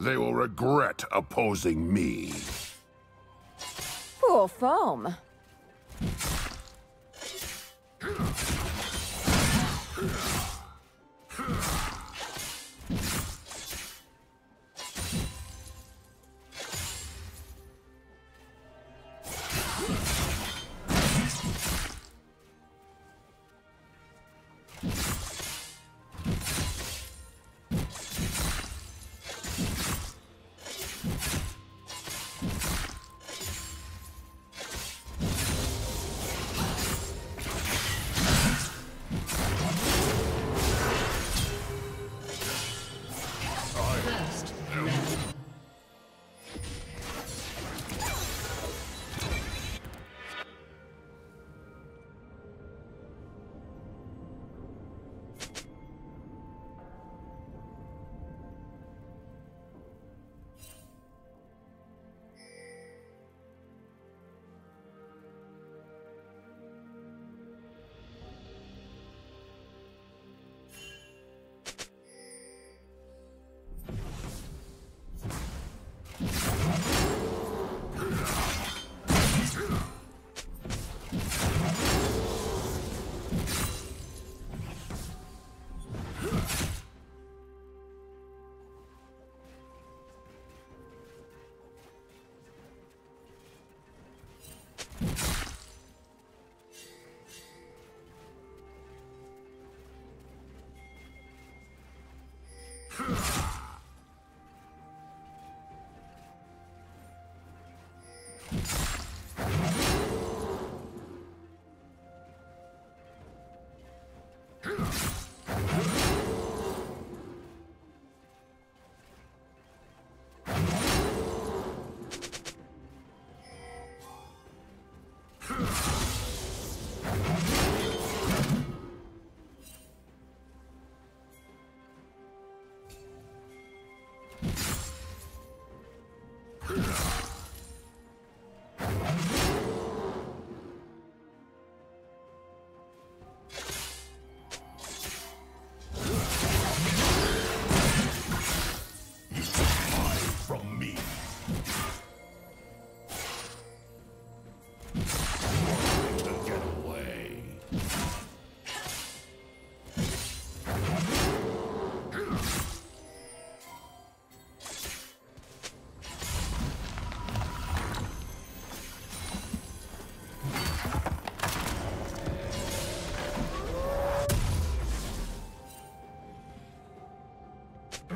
They will regret opposing me. Poor foam.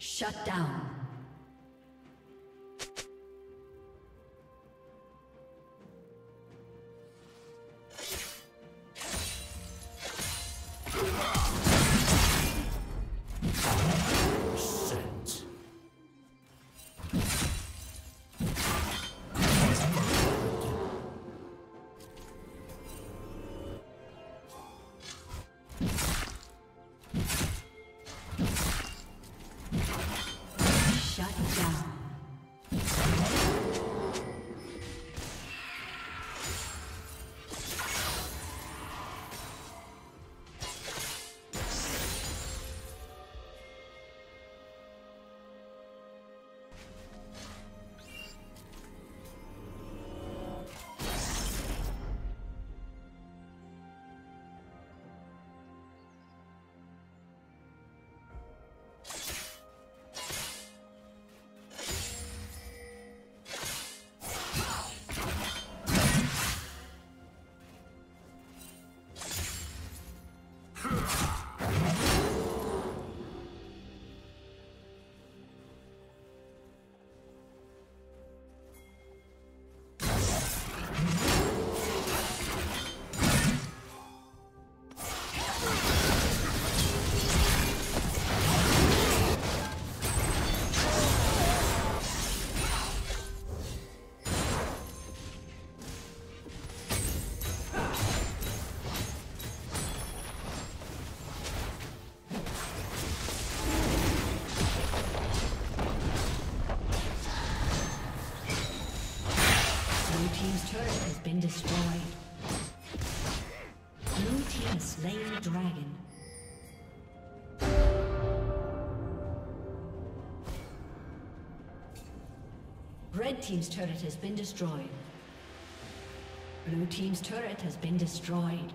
Shut down. Blue team's turret has been destroyed. Blue team slain dragon. Red team's turret has been destroyed. Blue team's turret has been destroyed.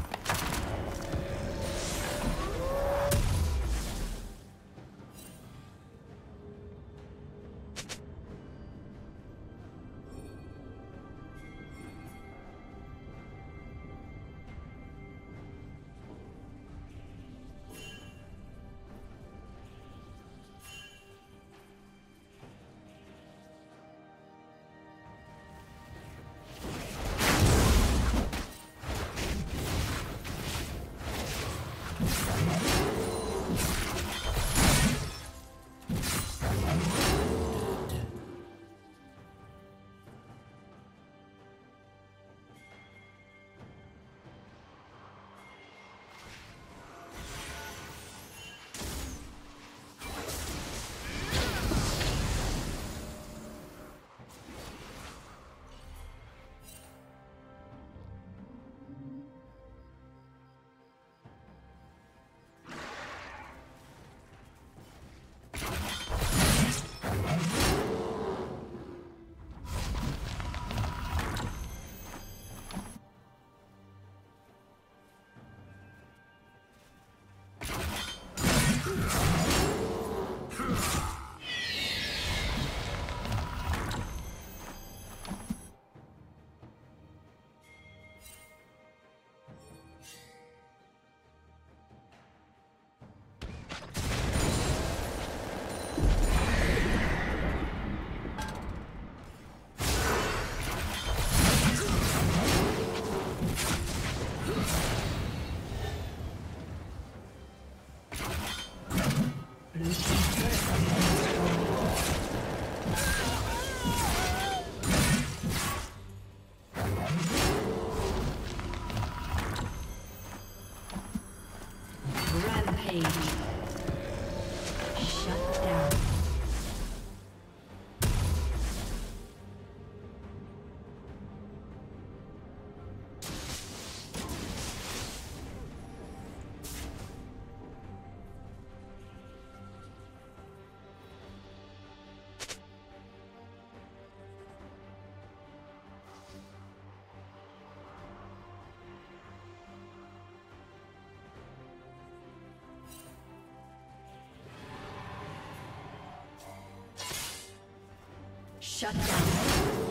Shut down.